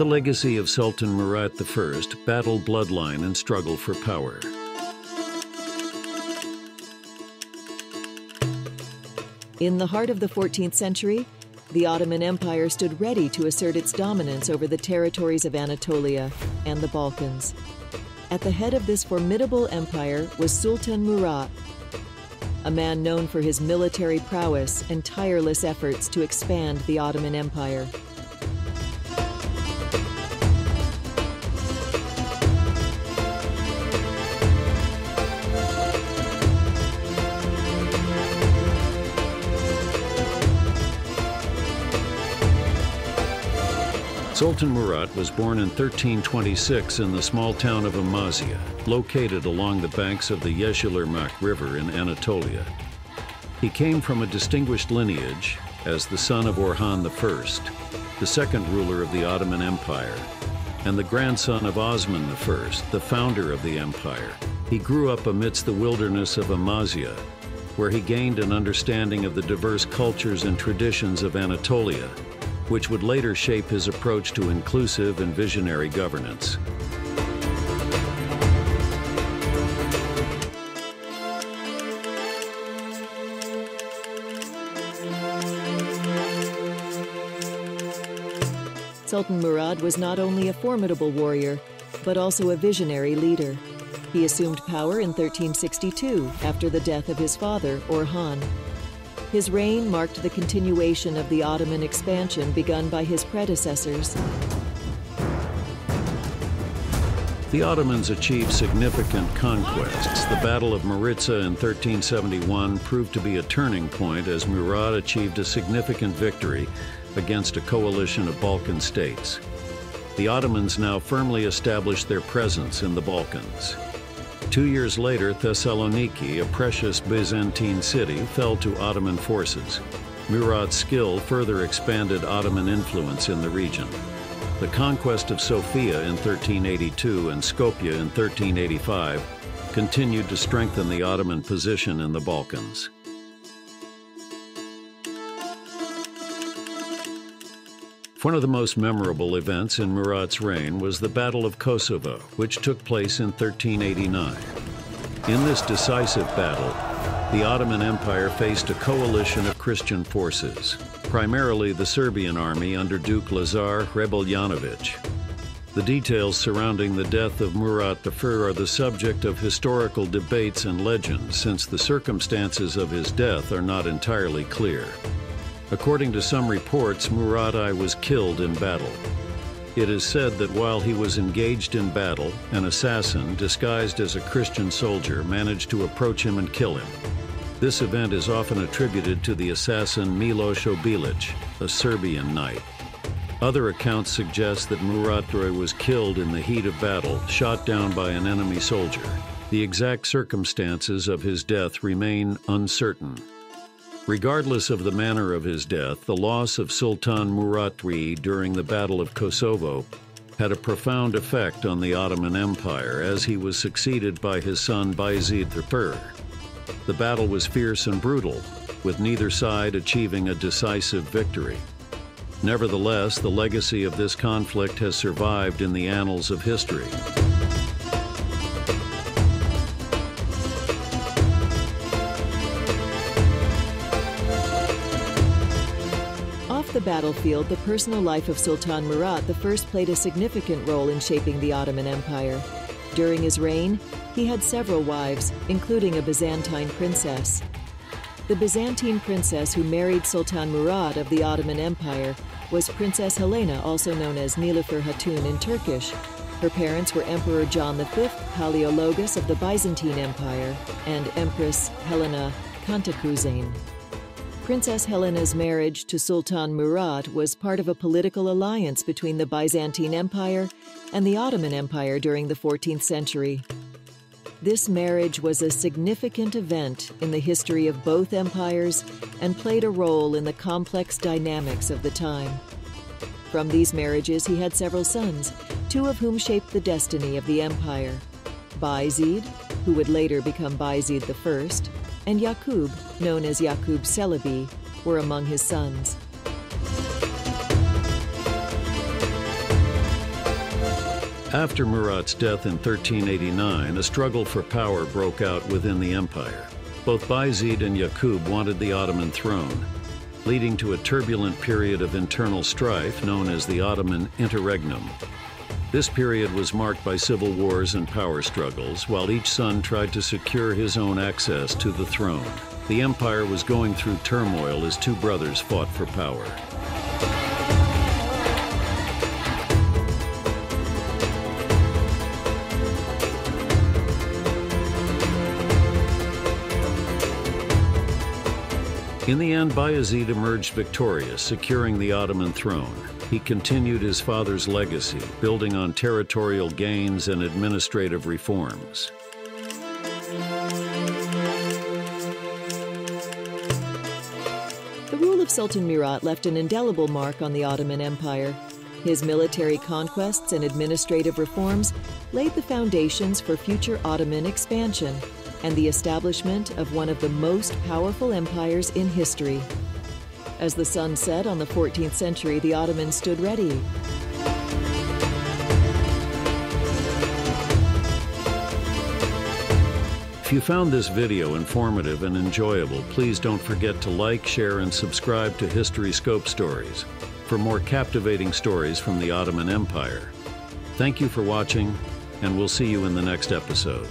The legacy of Sultan Murat I battled bloodline and struggle for power. In the heart of the 14th century, the Ottoman Empire stood ready to assert its dominance over the territories of Anatolia and the Balkans. At the head of this formidable empire was Sultan Murat, a man known for his military prowess and tireless efforts to expand the Ottoman Empire. Sultan Murat was born in 1326 in the small town of Amasya, located along the banks of the Yeşilırmak River in Anatolia. He came from a distinguished lineage as the son of Orhan I, the second ruler of the Ottoman Empire, and the grandson of Osman I, the founder of the empire. He grew up amidst the wilderness of Amasya, where he gained an understanding of the diverse cultures and traditions of Anatolia which would later shape his approach to inclusive and visionary governance. Sultan Murad was not only a formidable warrior, but also a visionary leader. He assumed power in 1362 after the death of his father, Orhan. His reign marked the continuation of the Ottoman expansion begun by his predecessors. The Ottomans achieved significant conquests. The Battle of Maritsa in 1371 proved to be a turning point as Murad achieved a significant victory against a coalition of Balkan states. The Ottomans now firmly established their presence in the Balkans. Two years later, Thessaloniki, a precious Byzantine city, fell to Ottoman forces. Murad's skill further expanded Ottoman influence in the region. The conquest of Sofia in 1382 and Skopje in 1385 continued to strengthen the Ottoman position in the Balkans. One of the most memorable events in Murat's reign was the Battle of Kosovo, which took place in 1389. In this decisive battle, the Ottoman Empire faced a coalition of Christian forces, primarily the Serbian army under Duke Lazar Hrebeljanović. The details surrounding the death of Murat I are the subject of historical debates and legends since the circumstances of his death are not entirely clear. According to some reports, Murat I was killed in battle. It is said that while he was engaged in battle, an assassin, disguised as a Christian soldier, managed to approach him and kill him. This event is often attributed to the assassin Milos Obilic, a Serbian knight. Other accounts suggest that Murat I was killed in the heat of battle, shot down by an enemy soldier. The exact circumstances of his death remain uncertain. Regardless of the manner of his death, the loss of Sultan Murat III during the Battle of Kosovo had a profound effect on the Ottoman Empire as he was succeeded by his son Bayezid I. The battle was fierce and brutal, with neither side achieving a decisive victory. Nevertheless, the legacy of this conflict has survived in the annals of history. The battlefield, the personal life of Sultan Murat I played a significant role in shaping the Ottoman Empire. During his reign, he had several wives, including a Byzantine princess. The Byzantine princess who married Sultan Murad of the Ottoman Empire was Princess Helena, also known as Nilüfer Hatun in Turkish. Her parents were Emperor John V, Palaeologus of the Byzantine Empire, and Empress Helena Cantacuzene. Princess Helena's marriage to Sultan Murat was part of a political alliance between the Byzantine Empire and the Ottoman Empire during the 14th century. This marriage was a significant event in the history of both empires and played a role in the complex dynamics of the time. From these marriages, he had several sons, two of whom shaped the destiny of the empire Bayezid, who would later become Bayezid I, and Yaqub, known as Yaqub Celebi, were among his sons. After Murat's death in 1389, a struggle for power broke out within the empire. Both Bayezid and Yaqub wanted the Ottoman throne, leading to a turbulent period of internal strife known as the Ottoman Interregnum. This period was marked by civil wars and power struggles, while each son tried to secure his own access to the throne. The empire was going through turmoil as two brothers fought for power. In the end, Bayezid emerged victorious, securing the Ottoman throne. He continued his father's legacy, building on territorial gains and administrative reforms. The rule of Sultan Murat left an indelible mark on the Ottoman Empire. His military conquests and administrative reforms laid the foundations for future Ottoman expansion and the establishment of one of the most powerful empires in history. As the sun set on the 14th century, the Ottomans stood ready. If you found this video informative and enjoyable, please don't forget to like, share, and subscribe to History Scope Stories for more captivating stories from the Ottoman Empire. Thank you for watching, and we'll see you in the next episode.